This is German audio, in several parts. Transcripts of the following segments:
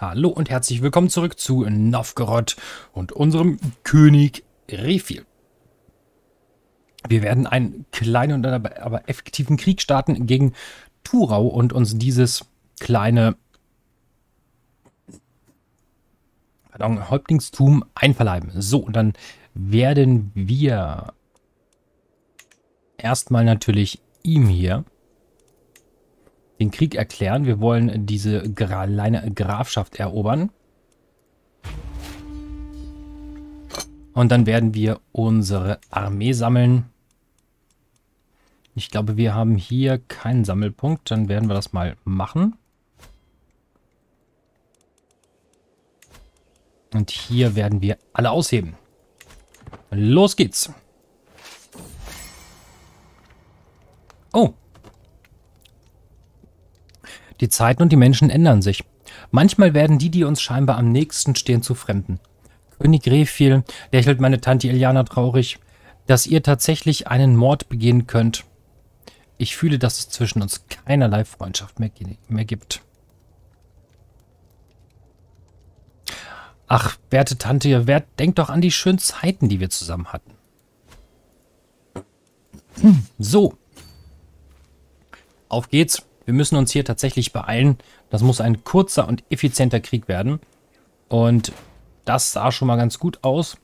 Hallo und herzlich willkommen zurück zu Novgorod und unserem König Refil. Wir werden einen kleinen, aber effektiven Krieg starten gegen Turau und uns dieses kleine pardon, Häuptlingstum einverleiben. So, und dann werden wir erstmal natürlich ihm hier den Krieg erklären. Wir wollen diese kleine Grafschaft erobern. Und dann werden wir unsere Armee sammeln. Ich glaube, wir haben hier keinen Sammelpunkt. Dann werden wir das mal machen. Und hier werden wir alle ausheben. Los geht's. Oh. Die Zeiten und die Menschen ändern sich. Manchmal werden die, die uns scheinbar am nächsten stehen, zu Fremden. König Refil lächelt meine Tante Iliana traurig, dass ihr tatsächlich einen Mord begehen könnt. Ich fühle, dass es zwischen uns keinerlei Freundschaft mehr, mehr gibt. Ach, werte Tante, wer, denkt doch an die schönen Zeiten, die wir zusammen hatten. So. Auf geht's. Wir müssen uns hier tatsächlich beeilen. Das muss ein kurzer und effizienter Krieg werden. Und das sah schon mal ganz gut aus.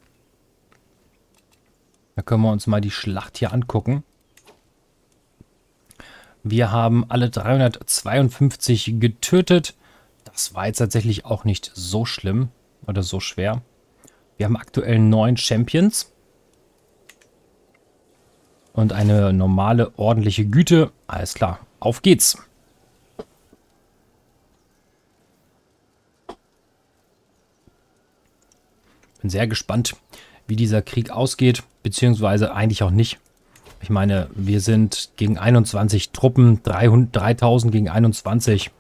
Da können wir uns mal die Schlacht hier angucken. Wir haben alle 352 getötet. Das war jetzt tatsächlich auch nicht so schlimm oder so schwer. Wir haben aktuell neun Champions. Und eine normale, ordentliche Güte. Alles klar, auf geht's. Bin sehr gespannt, wie dieser Krieg ausgeht, beziehungsweise eigentlich auch nicht. Ich meine, wir sind gegen 21 Truppen, 300, 3000 gegen 21.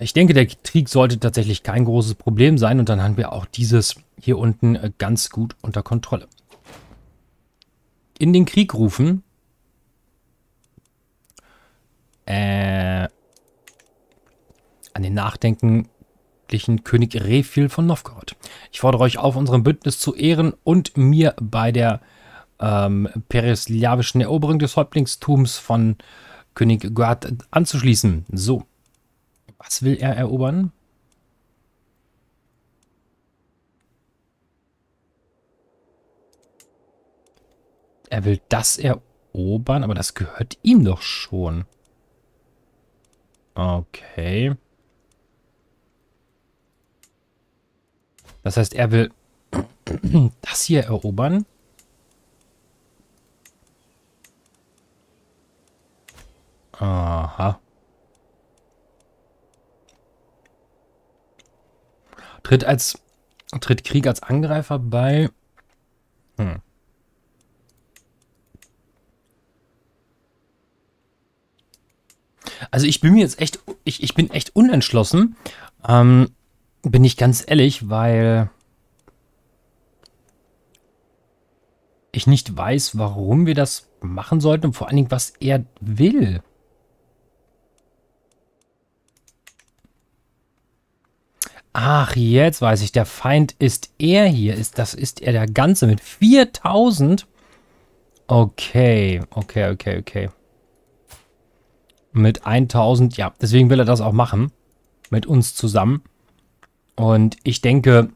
Ich denke, der Krieg sollte tatsächlich kein großes Problem sein und dann haben wir auch dieses hier unten äh, ganz gut unter Kontrolle. In den Krieg rufen. Äh, an den nachdenklichen König Refil von Novgorod. Ich fordere euch auf, unserem Bündnis zu ehren und mir bei der ähm, perislawischen Eroberung des Häuptlingstums von König Goat anzuschließen. So, was will er erobern? Er will das erobern, aber das gehört ihm doch schon. Okay. Das heißt, er will das hier erobern. Aha. Tritt als tritt Krieg als Angreifer bei. Hm. Also ich bin mir jetzt echt, ich, ich bin echt unentschlossen. Ähm, bin ich ganz ehrlich, weil ich nicht weiß, warum wir das machen sollten und vor allen Dingen, was er will. Ach, jetzt weiß ich, der Feind ist er hier. Ist, das ist er der Ganze mit 4000. Okay, okay, okay, okay. Mit 1000, ja, deswegen will er das auch machen. Mit uns zusammen. Und ich denke,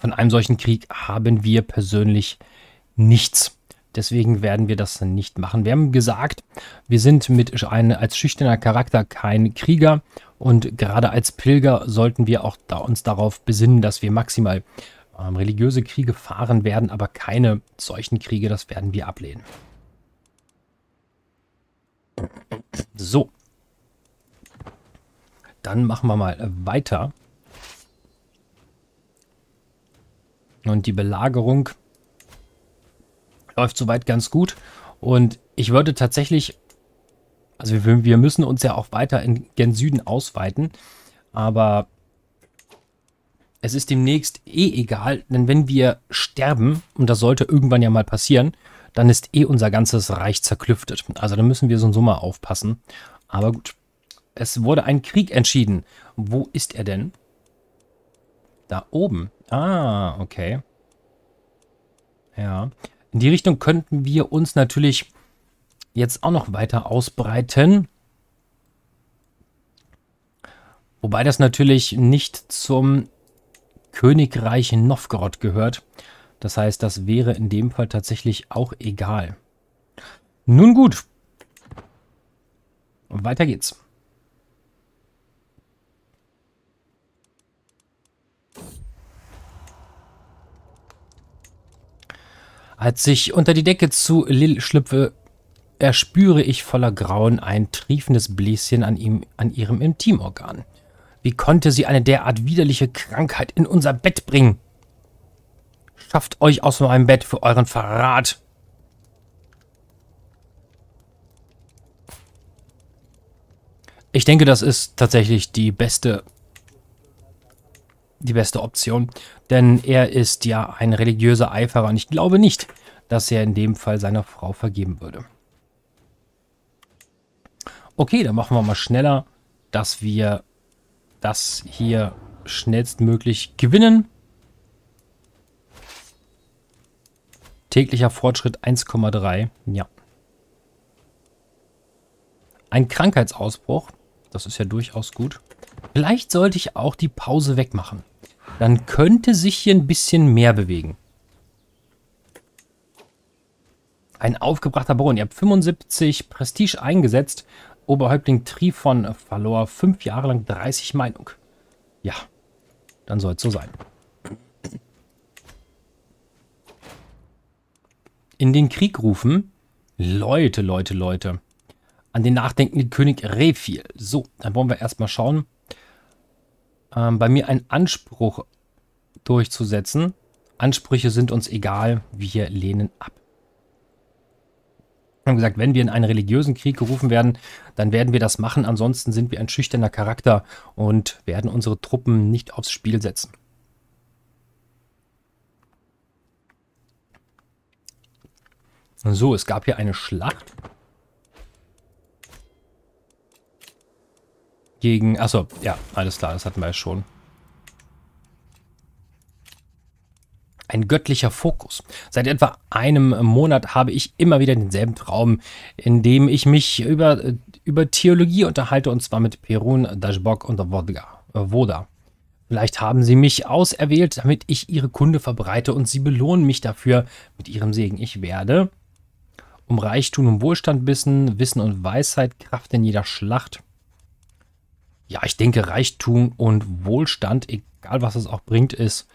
von einem solchen Krieg haben wir persönlich nichts. Deswegen werden wir das nicht machen. Wir haben gesagt, wir sind mit ein, als schüchterner Charakter kein Krieger und gerade als Pilger sollten wir auch da uns darauf besinnen, dass wir maximal ähm, religiöse Kriege fahren werden, aber keine solchen Kriege, das werden wir ablehnen. So. Dann machen wir mal weiter. Und die Belagerung läuft soweit ganz gut. Und ich würde tatsächlich also wir, wir müssen uns ja auch weiter in gen Süden ausweiten. Aber es ist demnächst eh egal, denn wenn wir sterben, und das sollte irgendwann ja mal passieren, dann ist eh unser ganzes Reich zerklüftet. Also da müssen wir so und so mal aufpassen. Aber gut, Es wurde ein Krieg entschieden. Wo ist er denn? Da oben. Ah, okay. Ja. In die Richtung könnten wir uns natürlich jetzt auch noch weiter ausbreiten. Wobei das natürlich nicht zum Königreich Novgorod gehört. Das heißt, das wäre in dem Fall tatsächlich auch egal. Nun gut. Weiter geht's. Als ich unter die Decke zu Lil schlüpfe, erspüre ich voller Grauen ein triefendes Bläschen an, ihm, an ihrem Intimorgan. Wie konnte sie eine derart widerliche Krankheit in unser Bett bringen? Schafft euch aus meinem Bett für euren Verrat. Ich denke, das ist tatsächlich die beste die beste Option, denn er ist ja ein religiöser Eiferer und ich glaube nicht, dass er in dem Fall seiner Frau vergeben würde. Okay, dann machen wir mal schneller, dass wir das hier schnellstmöglich gewinnen. Täglicher Fortschritt 1,3. Ja. Ein Krankheitsausbruch. Das ist ja durchaus gut. Vielleicht sollte ich auch die Pause wegmachen. Dann könnte sich hier ein bisschen mehr bewegen. Ein aufgebrachter Baron. Ihr habt 75 Prestige eingesetzt. Oberhäuptling Trifon verlor fünf Jahre lang 30 Meinung. Ja, dann soll es so sein. In den Krieg rufen. Leute, Leute, Leute. An den nachdenkenden König Refil. So, dann wollen wir erstmal schauen. Ähm, bei mir einen Anspruch durchzusetzen. Ansprüche sind uns egal. Wir lehnen ab haben gesagt, wenn wir in einen religiösen Krieg gerufen werden, dann werden wir das machen. Ansonsten sind wir ein schüchterner Charakter und werden unsere Truppen nicht aufs Spiel setzen. So, es gab hier eine Schlacht. Gegen, achso, ja, alles klar, das hatten wir ja schon. ein göttlicher Fokus. Seit etwa einem Monat habe ich immer wieder denselben Traum, in dem ich mich über, über Theologie unterhalte, und zwar mit Perun, Dashbok und Wodga, äh. Vielleicht haben sie mich auserwählt, damit ich ihre Kunde verbreite und sie belohnen mich dafür mit ihrem Segen. Ich werde um Reichtum und Wohlstand wissen, Wissen und Weisheit, Kraft in jeder Schlacht. Ja, ich denke, Reichtum und Wohlstand, egal was es auch bringt, ist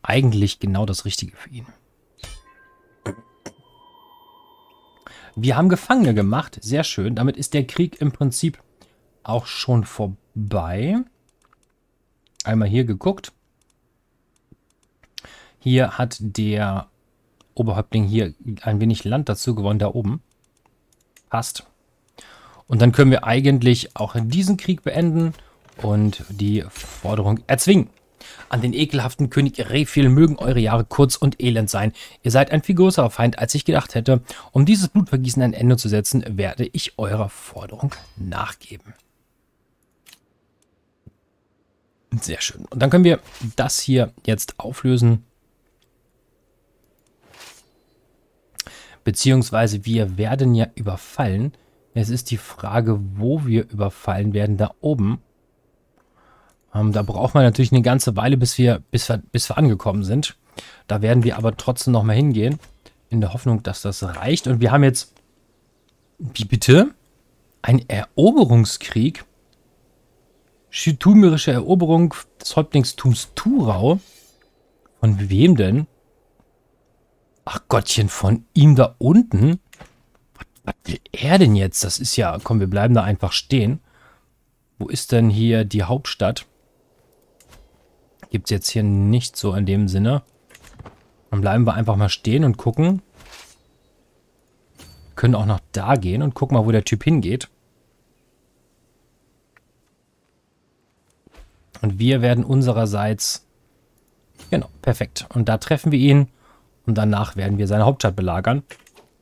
eigentlich genau das Richtige für ihn. Wir haben Gefangene gemacht. Sehr schön. Damit ist der Krieg im Prinzip auch schon vorbei. Einmal hier geguckt. Hier hat der Oberhäuptling hier ein wenig Land dazu gewonnen, da oben. Passt. Und dann können wir eigentlich auch diesen Krieg beenden und die Forderung erzwingen. An den ekelhaften König Refil mögen eure Jahre kurz und elend sein. Ihr seid ein viel größerer Feind, als ich gedacht hätte. Um dieses Blutvergießen ein Ende zu setzen, werde ich eurer Forderung nachgeben. Sehr schön. Und dann können wir das hier jetzt auflösen. Beziehungsweise wir werden ja überfallen. Es ist die Frage, wo wir überfallen werden. Da oben. Ähm, da braucht man natürlich eine ganze Weile, bis wir, bis wir, bis wir angekommen sind. Da werden wir aber trotzdem noch mal hingehen, in der Hoffnung, dass das reicht. Und wir haben jetzt, wie bitte? Ein Eroberungskrieg? Schütumerische Eroberung des Häuptlingstums Turau? Von wem denn? Ach Gottchen, von ihm da unten? Was, will er denn jetzt? Das ist ja, komm, wir bleiben da einfach stehen. Wo ist denn hier die Hauptstadt? Gibt es jetzt hier nicht so in dem Sinne. Dann bleiben wir einfach mal stehen und gucken. Wir können auch noch da gehen und gucken mal, wo der Typ hingeht. Und wir werden unsererseits... Genau, perfekt. Und da treffen wir ihn. Und danach werden wir seine Hauptstadt belagern.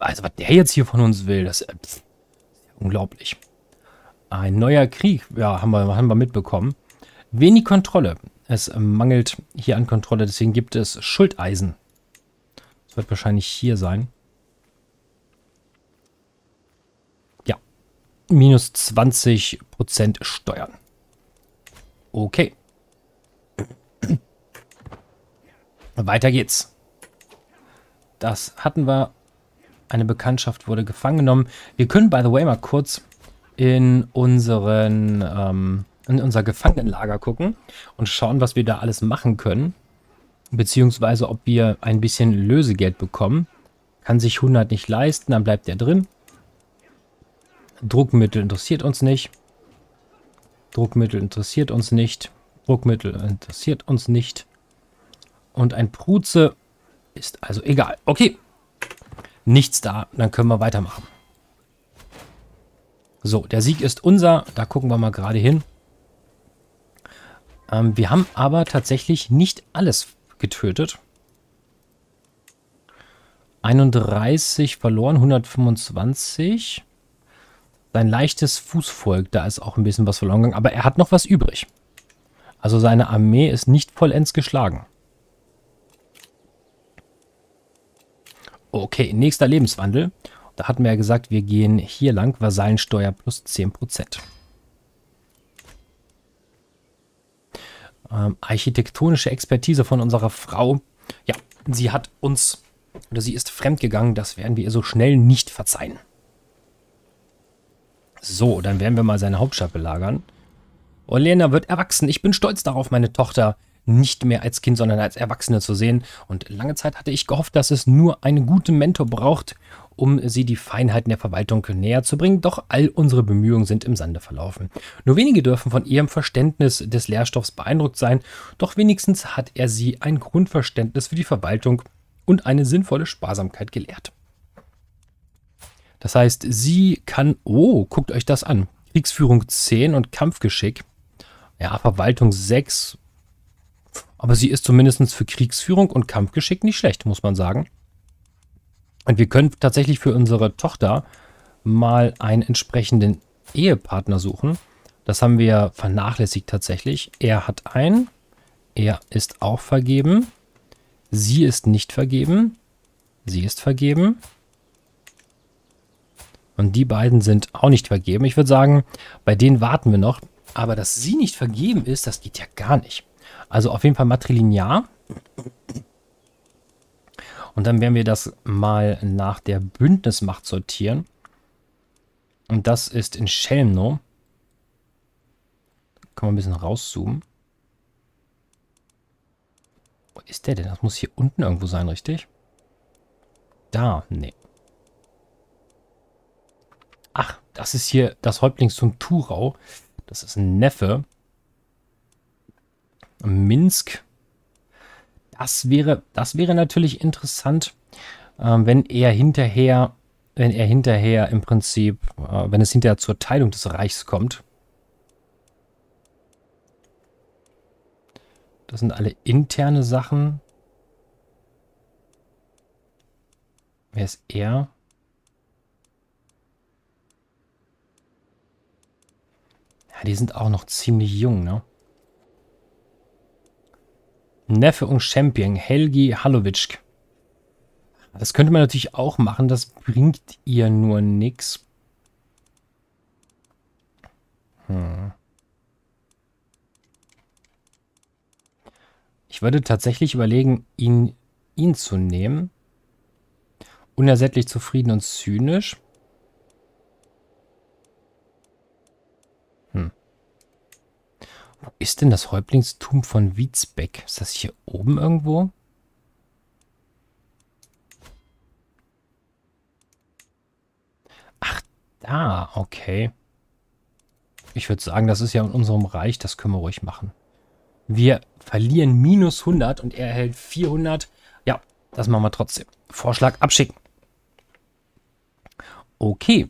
Also, was der jetzt hier von uns will, das ist unglaublich. Ein neuer Krieg, ja, haben wir, haben wir mitbekommen. Wenig Kontrolle. Es mangelt hier an Kontrolle, deswegen gibt es Schuldeisen. Das wird wahrscheinlich hier sein. Ja. Minus 20% Steuern. Okay. Weiter geht's. Das hatten wir. Eine Bekanntschaft wurde gefangen genommen. Wir können, by the way, mal kurz in unseren ähm, in unser Gefangenenlager gucken und schauen, was wir da alles machen können. Beziehungsweise, ob wir ein bisschen Lösegeld bekommen. Kann sich 100 nicht leisten, dann bleibt er drin. Druckmittel interessiert uns nicht. Druckmittel interessiert uns nicht. Druckmittel interessiert uns nicht. Und ein Pruze ist also egal. Okay. Nichts da. Dann können wir weitermachen. So, der Sieg ist unser. Da gucken wir mal gerade hin. Ähm, wir haben aber tatsächlich nicht alles getötet. 31 verloren, 125. Sein leichtes Fußvolk, da ist auch ein bisschen was verloren gegangen, aber er hat noch was übrig. Also seine Armee ist nicht vollends geschlagen. Okay, nächster Lebenswandel. Da hatten wir ja gesagt, wir gehen hier lang, Vasallensteuer plus 10%. Ähm, architektonische Expertise von unserer Frau. Ja, sie hat uns, oder sie ist fremdgegangen, das werden wir ihr so schnell nicht verzeihen. So, dann werden wir mal seine Hauptstadt belagern. Olena wird erwachsen. Ich bin stolz darauf, meine Tochter nicht mehr als Kind, sondern als Erwachsene zu sehen. Und lange Zeit hatte ich gehofft, dass es nur einen guten Mentor braucht, um sie die Feinheiten der Verwaltung näher zu bringen. Doch all unsere Bemühungen sind im Sande verlaufen. Nur wenige dürfen von ihrem Verständnis des Lehrstoffs beeindruckt sein, doch wenigstens hat er sie ein Grundverständnis für die Verwaltung und eine sinnvolle Sparsamkeit gelehrt. Das heißt, sie kann... Oh, guckt euch das an. Kriegsführung 10 und Kampfgeschick. Ja, Verwaltung 6. Aber sie ist zumindest für Kriegsführung und Kampfgeschick nicht schlecht, muss man sagen. Und wir können tatsächlich für unsere Tochter mal einen entsprechenden Ehepartner suchen. Das haben wir vernachlässigt tatsächlich. Er hat einen. Er ist auch vergeben. Sie ist nicht vergeben. Sie ist vergeben. Und die beiden sind auch nicht vergeben. Ich würde sagen, bei denen warten wir noch. Aber dass sie nicht vergeben ist, das geht ja gar nicht. Also auf jeden Fall matrilinear. Und dann werden wir das mal nach der Bündnismacht sortieren. Und das ist in Schelmno. Kann man ein bisschen rauszoomen. Wo ist der denn? Das muss hier unten irgendwo sein, richtig? Da, nee. Ach, das ist hier das Häuptlingstum Thurau. Das ist ein Neffe. Minsk. Das wäre, das wäre natürlich interessant, äh, wenn er hinterher, wenn er hinterher im Prinzip, äh, wenn es hinterher zur Teilung des Reichs kommt. Das sind alle interne Sachen. Wer ist er? Ja, die sind auch noch ziemlich jung, ne? Neffe und Champion, Helgi Halowitsch. Das könnte man natürlich auch machen, das bringt ihr nur nichts. Hm. Ich würde tatsächlich überlegen, ihn, ihn zu nehmen. Unersättlich zufrieden und zynisch. Ist denn das Häuptlingstum von Wiesbeck? Ist das hier oben irgendwo? Ach, da, okay. Ich würde sagen, das ist ja in unserem Reich, das können wir ruhig machen. Wir verlieren minus 100 und er erhält 400. Ja, das machen wir trotzdem. Vorschlag abschicken. Okay,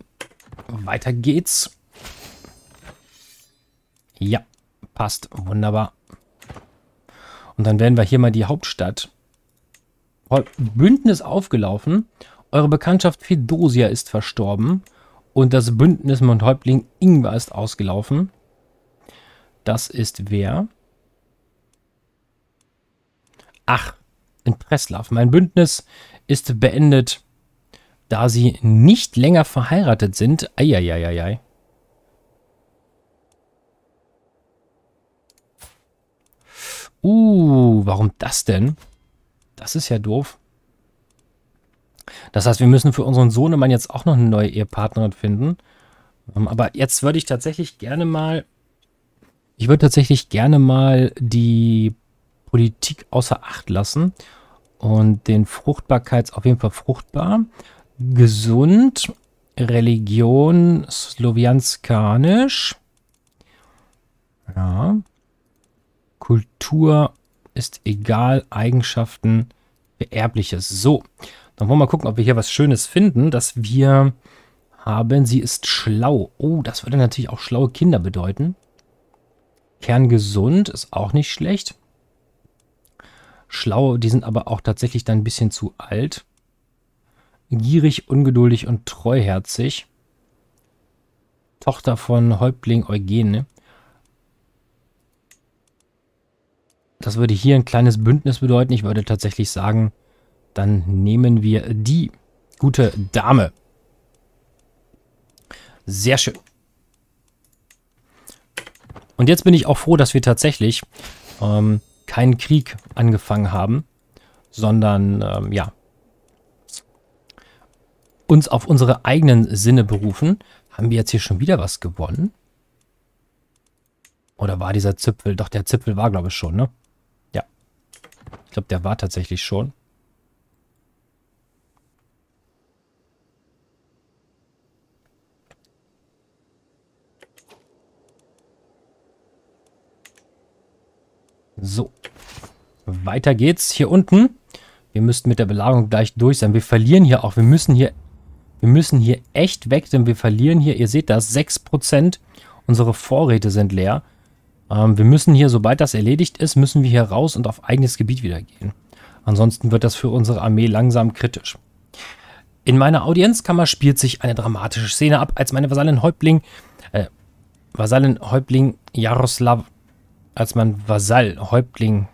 weiter geht's. Ja, Passt. Wunderbar. Und dann werden wir hier mal die Hauptstadt. Bündnis aufgelaufen. Eure Bekanntschaft Fedosia ist verstorben. Und das Bündnis mit Häuptling Ingwer ist ausgelaufen. Das ist wer? Ach, in Preslav. Mein Bündnis ist beendet, da sie nicht länger verheiratet sind. Eieieiei. Uh, warum das denn? Das ist ja doof. Das heißt, wir müssen für unseren Sohnemann jetzt auch noch eine neue Ehepartnerin finden. Ähm, aber jetzt würde ich tatsächlich gerne mal, ich würde tatsächlich gerne mal die Politik außer Acht lassen und den Fruchtbarkeits auf jeden Fall fruchtbar, gesund, Religion slowianskanisch, ja, Kultur ist egal, Eigenschaften vererbliches. So, dann wollen wir mal gucken, ob wir hier was Schönes finden, dass wir haben, sie ist schlau. Oh, das würde natürlich auch schlaue Kinder bedeuten. Kerngesund ist auch nicht schlecht. Schlau, die sind aber auch tatsächlich dann ein bisschen zu alt. Gierig, ungeduldig und treuherzig. Tochter von Häuptling Eugene. Das würde hier ein kleines Bündnis bedeuten. Ich würde tatsächlich sagen, dann nehmen wir die gute Dame. Sehr schön. Und jetzt bin ich auch froh, dass wir tatsächlich ähm, keinen Krieg angefangen haben, sondern ähm, ja, uns auf unsere eigenen Sinne berufen. Haben wir jetzt hier schon wieder was gewonnen? Oder war dieser Zipfel? Doch, der Zipfel war, glaube ich, schon, ne? Ich glaube, der war tatsächlich schon. So. Weiter geht's. Hier unten. Wir müssten mit der Belagerung gleich durch sein. Wir verlieren hier auch. Wir müssen hier, wir müssen hier echt weg, denn wir verlieren hier, ihr seht das, 6%. Unsere Vorräte sind leer. Ähm, wir müssen hier, sobald das erledigt ist, müssen wir hier raus und auf eigenes Gebiet wieder gehen. Ansonsten wird das für unsere Armee langsam kritisch. In meiner Audienzkammer spielt sich eine dramatische Szene ab, als meine Vasallin-Häuptling, äh, Vasallin-Häuptling Jaroslav als mein Vasall, Häuptling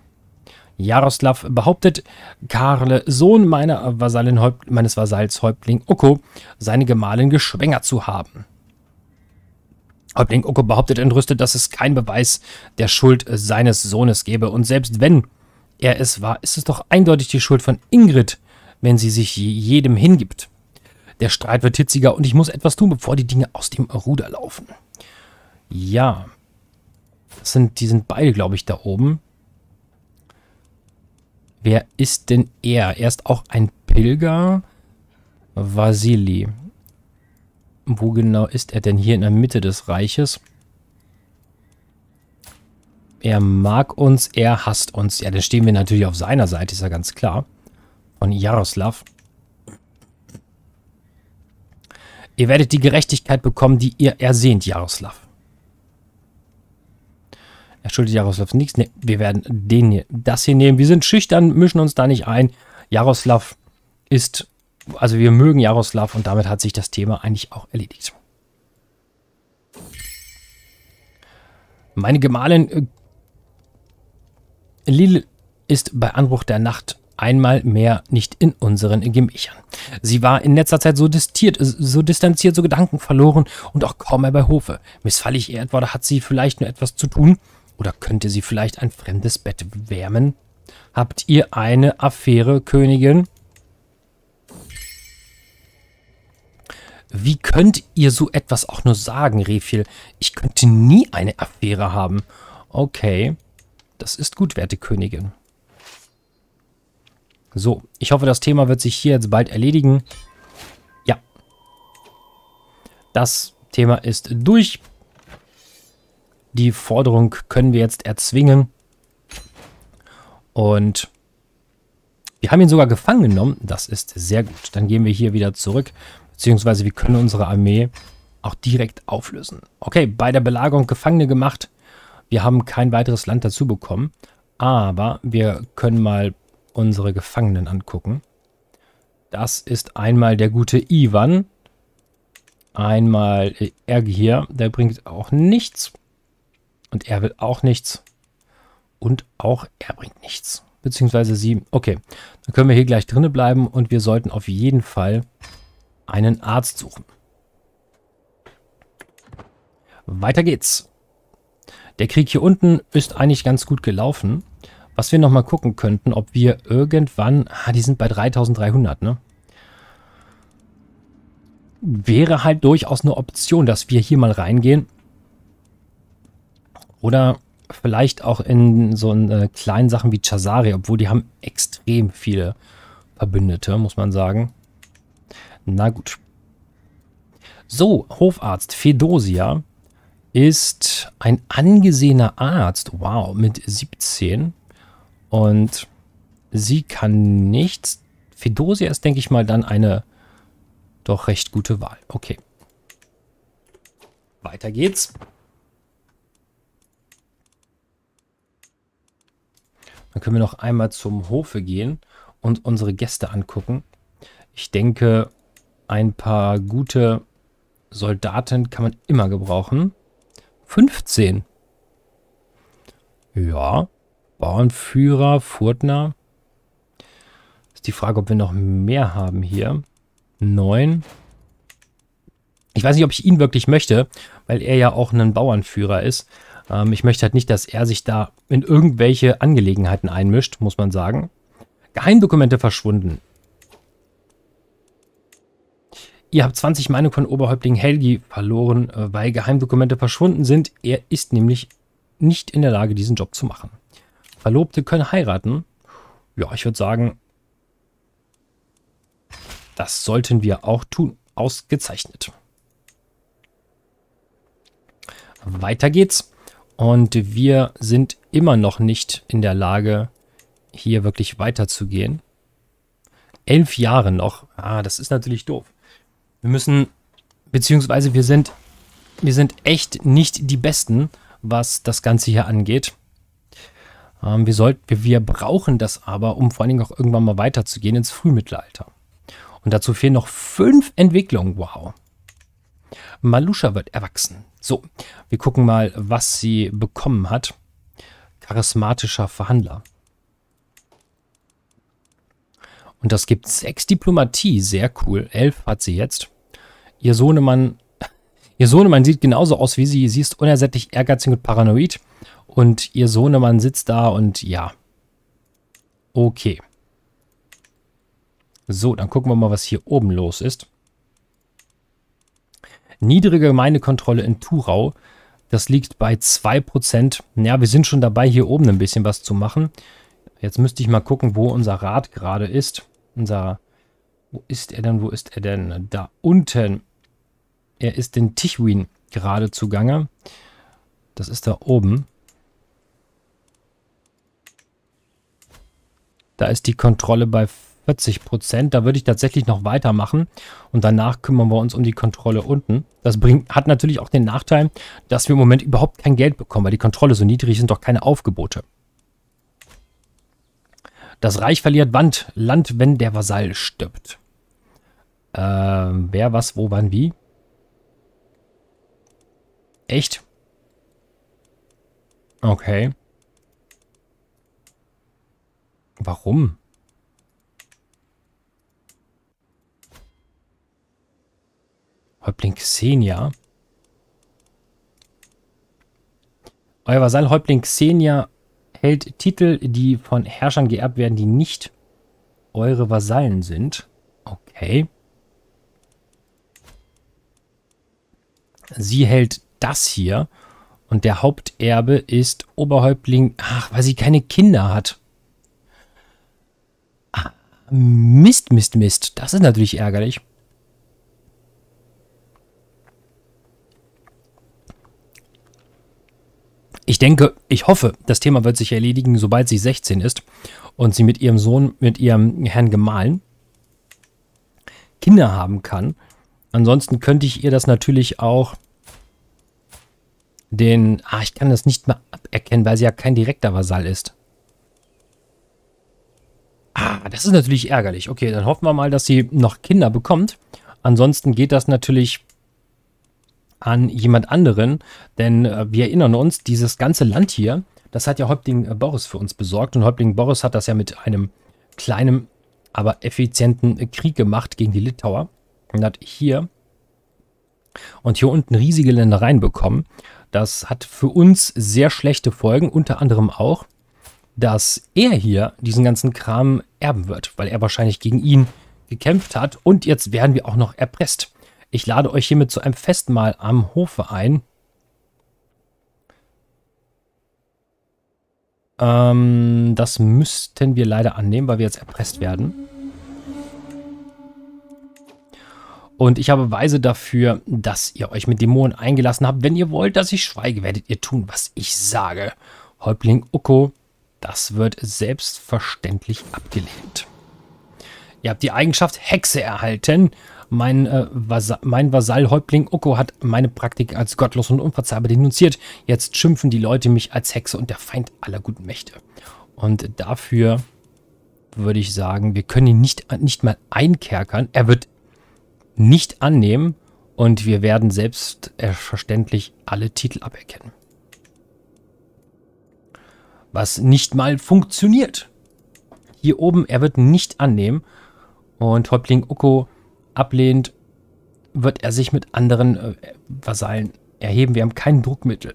Jaroslav behauptet, Karle, Sohn meiner Vasallin, meines Vasalls Häuptling Oko, seine Gemahlin geschwängert zu haben. Häuptling Oko behauptet entrüstet, dass es keinen Beweis der Schuld seines Sohnes gebe. Und selbst wenn er es war, ist es doch eindeutig die Schuld von Ingrid, wenn sie sich jedem hingibt. Der Streit wird hitziger und ich muss etwas tun, bevor die Dinge aus dem Ruder laufen. Ja, das sind, die sind beide, glaube ich, da oben. Wer ist denn er? Er ist auch ein Pilger. Vasili. Wo genau ist er denn? Hier in der Mitte des Reiches. Er mag uns, er hasst uns. Ja, dann stehen wir natürlich auf seiner Seite, ist ja ganz klar. Von Jaroslav. Ihr werdet die Gerechtigkeit bekommen, die ihr ersehnt, Jaroslav. Er schuldet Jaroslav nichts. Ne, wir werden den hier, das hier nehmen. Wir sind schüchtern, mischen uns da nicht ein. Jaroslav ist, also wir mögen Jaroslav und damit hat sich das Thema eigentlich auch erledigt. Meine Gemahlin äh, Lil ist bei Anbruch der Nacht einmal mehr nicht in unseren Gemächern. Sie war in letzter Zeit so distiert, so distanziert, so Gedanken verloren und auch kaum mehr bei Hofe. Missfalle ich ihr etwa, hat sie vielleicht nur etwas zu tun? Oder könnte sie vielleicht ein fremdes Bett wärmen? Habt ihr eine Affäre, Königin? Wie könnt ihr so etwas auch nur sagen, Refil? Ich könnte nie eine Affäre haben. Okay, das ist gut, werte Königin. So, ich hoffe, das Thema wird sich hier jetzt bald erledigen. Ja. Das Thema ist durch. Die Forderung können wir jetzt erzwingen. Und wir haben ihn sogar gefangen genommen. Das ist sehr gut. Dann gehen wir hier wieder zurück. Beziehungsweise wir können unsere Armee auch direkt auflösen. Okay, bei der Belagerung Gefangene gemacht. Wir haben kein weiteres Land dazu bekommen. Aber wir können mal unsere Gefangenen angucken. Das ist einmal der gute Ivan. einmal äh, er hier. Der bringt auch nichts. Und er will auch nichts. Und auch er bringt nichts. Beziehungsweise sie. Okay, dann können wir hier gleich drinnen bleiben und wir sollten auf jeden Fall einen Arzt suchen. Weiter geht's. Der Krieg hier unten ist eigentlich ganz gut gelaufen. Was wir nochmal gucken könnten, ob wir irgendwann... Ah, die sind bei 3300, ne? Wäre halt durchaus eine Option, dass wir hier mal reingehen. Oder vielleicht auch in so äh, kleinen Sachen wie Chazari, obwohl die haben extrem viele Verbündete, muss man sagen. Na gut. So, Hofarzt Fedosia ist ein angesehener Arzt. Wow, mit 17. Und sie kann nichts. Fedosia ist, denke ich mal, dann eine doch recht gute Wahl. Okay. Weiter geht's. Dann können wir noch einmal zum Hofe gehen und unsere Gäste angucken. Ich denke, ein paar gute Soldaten kann man immer gebrauchen. 15. Ja. Bauernführer, Furtner. Ist die Frage, ob wir noch mehr haben hier. 9. Ich weiß nicht, ob ich ihn wirklich möchte, weil er ja auch ein Bauernführer ist. Ähm, ich möchte halt nicht, dass er sich da in irgendwelche Angelegenheiten einmischt, muss man sagen. Geheimdokumente verschwunden. Ihr habt 20 Meinungen von Oberhäuptling Helgi verloren, äh, weil Geheimdokumente verschwunden sind. Er ist nämlich nicht in der Lage, diesen Job zu machen. Verlobte können heiraten. Ja, ich würde sagen, das sollten wir auch tun. Ausgezeichnet. Weiter geht's. Und wir sind immer noch nicht in der Lage, hier wirklich weiterzugehen. Elf Jahre noch. Ah, das ist natürlich doof. Wir müssen, beziehungsweise wir sind, wir sind echt nicht die Besten, was das Ganze hier angeht. Ähm, wir, sollten, wir, wir brauchen das aber, um vor allen Dingen auch irgendwann mal weiterzugehen ins Frühmittelalter. Und dazu fehlen noch fünf Entwicklungen. Wow. Malusha wird erwachsen. So, wir gucken mal, was sie bekommen hat. Charismatischer Verhandler. Und das gibt sechs Diplomatie. Sehr cool. Elf hat sie jetzt. Ihr Sohnemann, ihr Sohnemann sieht genauso aus wie sie. Sie ist unersättlich ehrgeizig und paranoid. Und ihr Sohnemann sitzt da und ja. Okay. So, dann gucken wir mal, was hier oben los ist. Niedrige Gemeindekontrolle in Thurau. Das liegt bei 2%. Ja, wir sind schon dabei, hier oben ein bisschen was zu machen. Jetzt müsste ich mal gucken, wo unser Rad gerade ist. Unser, wo ist er denn? Wo ist er denn? Da unten. Er ist in Tichwin gerade zugange. Das ist da oben. Da ist die Kontrolle bei 40 Prozent. Da würde ich tatsächlich noch weitermachen und danach kümmern wir uns um die Kontrolle unten. Das bringt, hat natürlich auch den Nachteil, dass wir im Moment überhaupt kein Geld bekommen, weil die Kontrolle so niedrig sind, doch keine Aufgebote. Das Reich verliert Wand, Land, wenn der Vasall stirbt. Ähm, wer, was, wo, wann, wie? Echt? Okay. Warum? Häuptling Xenia. Euer Vasall Häuptling Xenia hält Titel, die von Herrschern geerbt werden, die nicht eure Vasallen sind. Okay. Sie hält das hier. Und der Haupterbe ist Oberhäuptling, ach, weil sie keine Kinder hat. Ah, Mist, Mist, Mist. Das ist natürlich ärgerlich. Ich denke, ich hoffe, das Thema wird sich erledigen, sobald sie 16 ist und sie mit ihrem Sohn, mit ihrem Herrn Gemahl Kinder haben kann. Ansonsten könnte ich ihr das natürlich auch den, ah, ich kann das nicht mehr aberkennen, weil sie ja kein direkter Vasall ist. Ah, das ist natürlich ärgerlich. Okay, dann hoffen wir mal, dass sie noch Kinder bekommt. Ansonsten geht das natürlich an jemand anderen, denn äh, wir erinnern uns, dieses ganze Land hier, das hat ja Häuptling äh, Boris für uns besorgt und Häuptling Boris hat das ja mit einem kleinen, aber effizienten äh, Krieg gemacht gegen die Litauer und hat hier und hier unten riesige Ländereien bekommen. Das hat für uns sehr schlechte Folgen, unter anderem auch, dass er hier diesen ganzen Kram erben wird, weil er wahrscheinlich gegen ihn gekämpft hat und jetzt werden wir auch noch erpresst. Ich lade euch hiermit zu einem Festmahl am Hofe ein. Ähm, das müssten wir leider annehmen, weil wir jetzt erpresst werden. Und ich habe Weise dafür, dass ihr euch mit Dämonen eingelassen habt. Wenn ihr wollt, dass ich schweige, werdet ihr tun, was ich sage. Häuptling Uko, das wird selbstverständlich abgelehnt. Ihr habt die Eigenschaft Hexe erhalten. Mein, äh, Vasa mein Vasall-Häuptling Uko hat meine Praktik als gottlos und unverzeihbar denunziert. Jetzt schimpfen die Leute mich als Hexe und der Feind aller guten Mächte. Und dafür würde ich sagen, wir können ihn nicht, nicht mal einkerkern. Er wird nicht annehmen und wir werden selbstverständlich alle Titel aberkennen. Was nicht mal funktioniert. Hier oben, er wird nicht annehmen und Häuptling Uko ablehnt, wird er sich mit anderen äh, Vasallen erheben. Wir haben kein Druckmittel.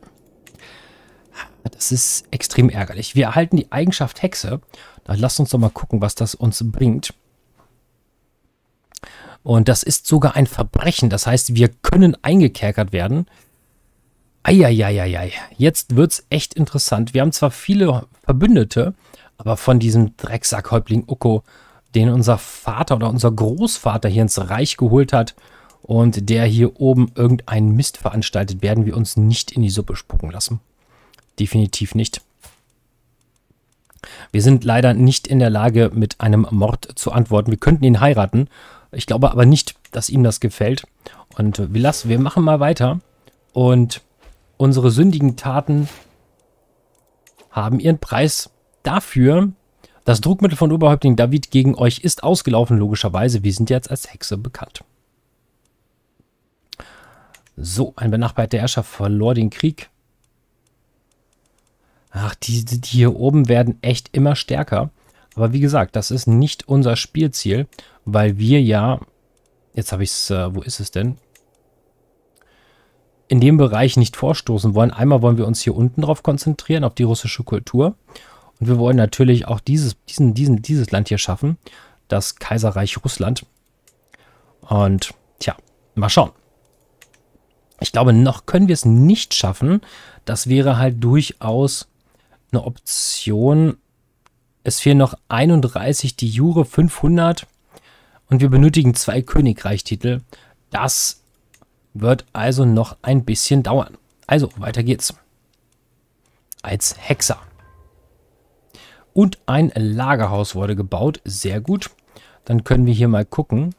Das ist extrem ärgerlich. Wir erhalten die Eigenschaft Hexe. Da lasst uns doch mal gucken, was das uns bringt. Und das ist sogar ein Verbrechen. Das heißt, wir können eingekerkert werden. Eieieiei. Jetzt wird es echt interessant. Wir haben zwar viele Verbündete, aber von diesem Drecksackhäuptling Uko, den unser Vater oder unser Großvater hier ins Reich geholt hat und der hier oben irgendeinen Mist veranstaltet, werden wir uns nicht in die Suppe spucken lassen. Definitiv nicht. Wir sind leider nicht in der Lage, mit einem Mord zu antworten. Wir könnten ihn heiraten ich glaube aber nicht, dass ihm das gefällt. Und wir, lassen, wir machen mal weiter. Und unsere sündigen Taten haben ihren Preis dafür. Das Druckmittel von Oberhäuptling David gegen euch ist ausgelaufen, logischerweise. Wir sind jetzt als Hexe bekannt. So, ein benachbarter Herrscher verlor den Krieg. Ach, die, die hier oben werden echt immer stärker. Aber wie gesagt, das ist nicht unser Spielziel, weil wir ja, jetzt habe ich es, äh, wo ist es denn? In dem Bereich nicht vorstoßen wollen. Einmal wollen wir uns hier unten drauf konzentrieren, auf die russische Kultur. Und wir wollen natürlich auch dieses, diesen, diesen, dieses Land hier schaffen, das Kaiserreich Russland. Und tja, mal schauen. Ich glaube, noch können wir es nicht schaffen. Das wäre halt durchaus eine Option, es fehlen noch 31 die Jure 500 und wir benötigen zwei Königreichtitel. Das wird also noch ein bisschen dauern. Also, weiter geht's. Als Hexer. Und ein Lagerhaus wurde gebaut. Sehr gut. Dann können wir hier mal gucken.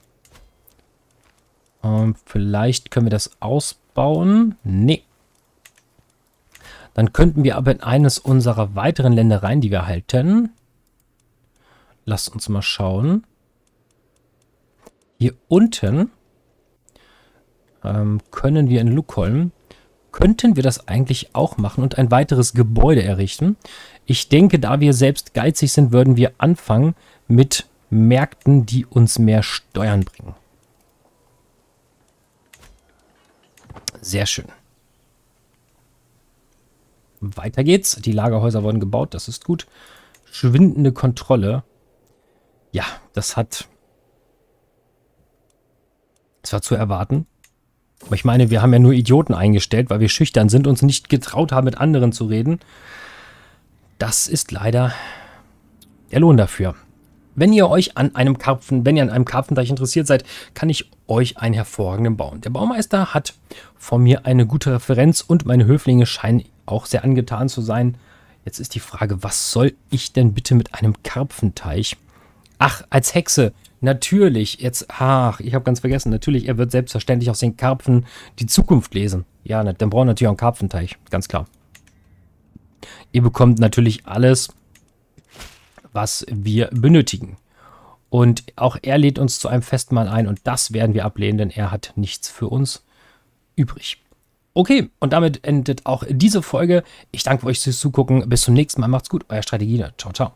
Ähm, vielleicht können wir das ausbauen. Nee. Dann könnten wir aber in eines unserer weiteren Ländereien, die wir halten, Lasst uns mal schauen. Hier unten ähm, können wir in Lukholm, könnten wir das eigentlich auch machen und ein weiteres Gebäude errichten. Ich denke, da wir selbst geizig sind, würden wir anfangen mit Märkten, die uns mehr Steuern bringen. Sehr schön. Weiter geht's. Die Lagerhäuser wurden gebaut, das ist gut. Schwindende Kontrolle ja, das hat... Das war zu erwarten. Aber ich meine, wir haben ja nur Idioten eingestellt, weil wir schüchtern sind, uns nicht getraut haben, mit anderen zu reden. Das ist leider der Lohn dafür. Wenn ihr euch an einem Karpfen, wenn ihr an einem Karpfenteich interessiert seid, kann ich euch einen hervorragenden bauen. Der Baumeister hat von mir eine gute Referenz und meine Höflinge scheinen auch sehr angetan zu sein. Jetzt ist die Frage, was soll ich denn bitte mit einem Karpfenteich? Ach, als Hexe. Natürlich. Jetzt, ach, ich habe ganz vergessen. Natürlich, er wird selbstverständlich aus den Karpfen die Zukunft lesen. Ja, dann braucht natürlich auch einen Karpfenteich. Ganz klar. Ihr bekommt natürlich alles, was wir benötigen. Und auch er lädt uns zu einem Festmahl ein und das werden wir ablehnen, denn er hat nichts für uns übrig. Okay, und damit endet auch diese Folge. Ich danke euch fürs Zugucken. Bis zum nächsten Mal. Macht's gut. Euer Strategie. Ciao, ciao.